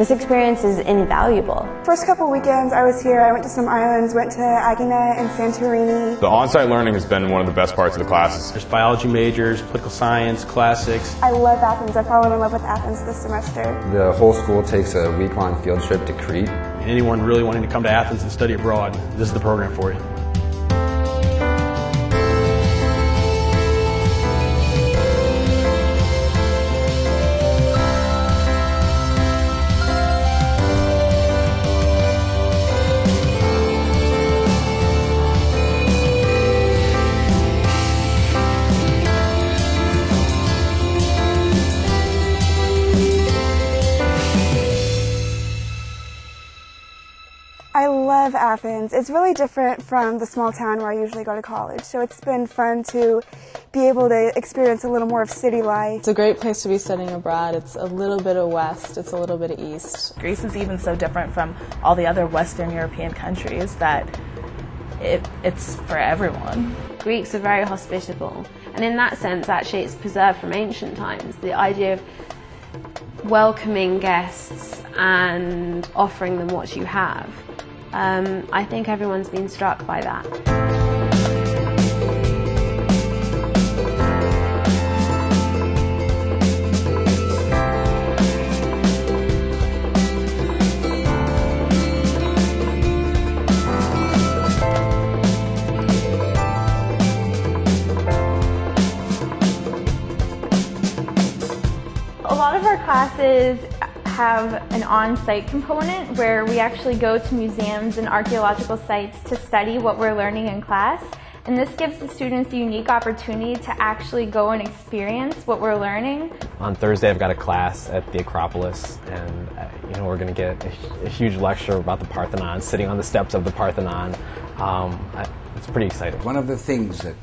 This experience is invaluable. First couple weekends I was here, I went to some islands, went to Aegina and Santorini. The on-site learning has been one of the best parts of the classes. There's biology majors, political science, classics. I love Athens. I've fallen in love with Athens this semester. The whole school takes a week-long field trip to Crete. Anyone really wanting to come to Athens and study abroad, this is the program for you. I love Athens. It's really different from the small town where I usually go to college. So it's been fun to be able to experience a little more of city life. It's a great place to be studying abroad. It's a little bit of west, it's a little bit of east. Greece is even so different from all the other Western European countries that it, it's for everyone. Greeks are very hospitable, and in that sense, actually, it's preserved from ancient times. The idea of welcoming guests and offering them what you have. Um, I think everyone's been struck by that. A lot of our classes have an on-site component where we actually go to museums and archaeological sites to study what we're learning in class. And this gives the students a unique opportunity to actually go and experience what we're learning. On Thursday, I've got a class at the Acropolis, and uh, you know we're going to get a, a, huge lecture about the Parthenon, sitting on the steps of the Parthenon. Um, I, it's pretty exciting. One of the things that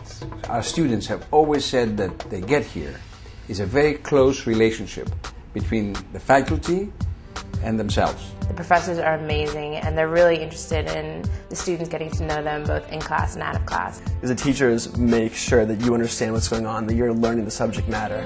our students have always said that they get here is a very close relationship between the faculty and themselves. The professors are amazing and they're really interested in the students getting to know them both in class and out of class. The teachers make sure that you understand what's going on, that you're learning the subject matter.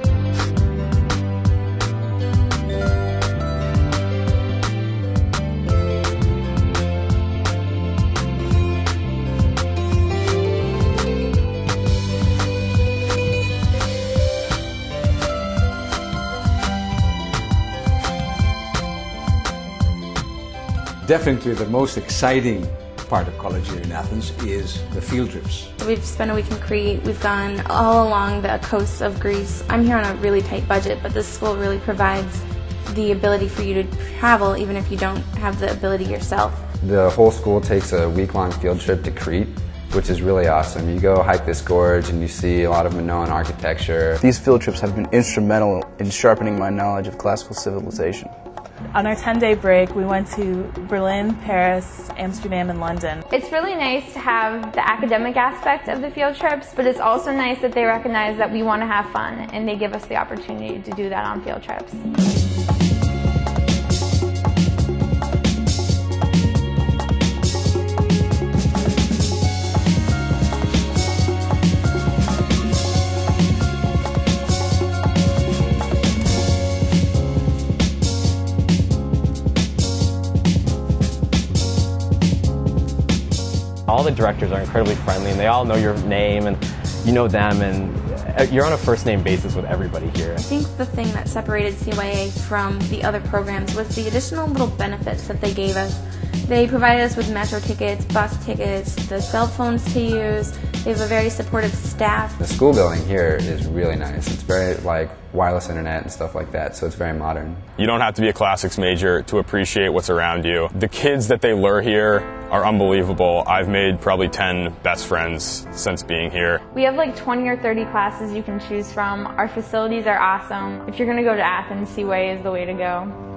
Definitely the most exciting part of college here in Athens is the field trips. We've spent a week in Crete. We've gone all along the coasts of Greece. I'm here on a really tight budget, but this school really provides the ability for you to travel even if you don't have the ability yourself. The whole school takes a week-long field trip to Crete which is really awesome. You go hike this gorge and you see a lot of Minoan architecture. These field trips have been instrumental in sharpening my knowledge of classical civilization. On our 10 day break, we went to Berlin, Paris, Amsterdam, and London. It's really nice to have the academic aspect of the field trips, but it's also nice that they recognize that we want to have fun and they give us the opportunity to do that on field trips. All the directors are incredibly friendly and they all know your name and you know them and uh, you're on a first name basis with everybody here. I think the thing that separated CYA from the other programs was the additional little benefits that they gave us. They provided us with metro tickets, bus tickets, the cell phones to use. They have a very supportive staff. The school building here is really nice. It's very like wireless internet and stuff like that, so it's very modern. You don't have to be a classics major to appreciate what's around you. The kids that they lure here are unbelievable. I've made probably 10 best friends since being here. We have like 20 or 30 classes you can choose from. Our facilities are awesome. If you're going to go to Athens, CYA is the way to go.